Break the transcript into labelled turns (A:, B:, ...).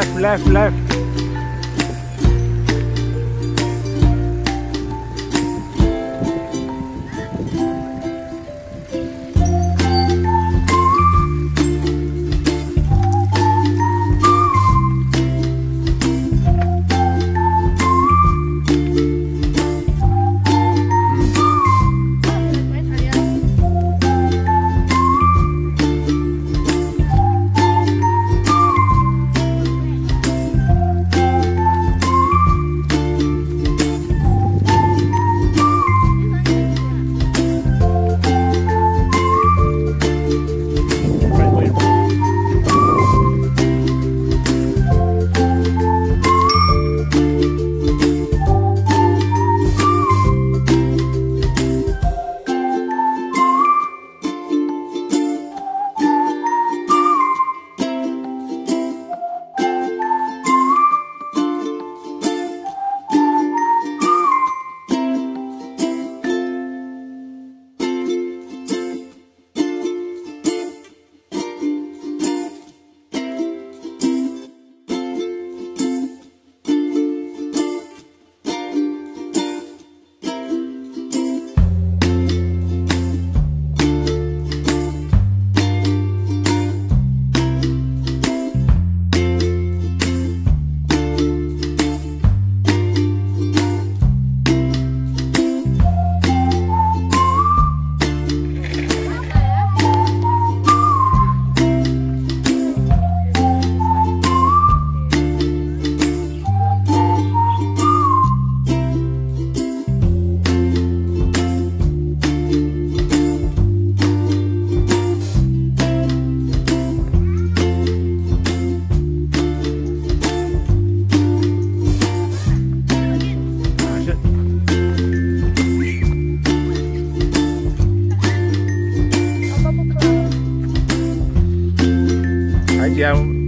A: left, left, left. Yeah.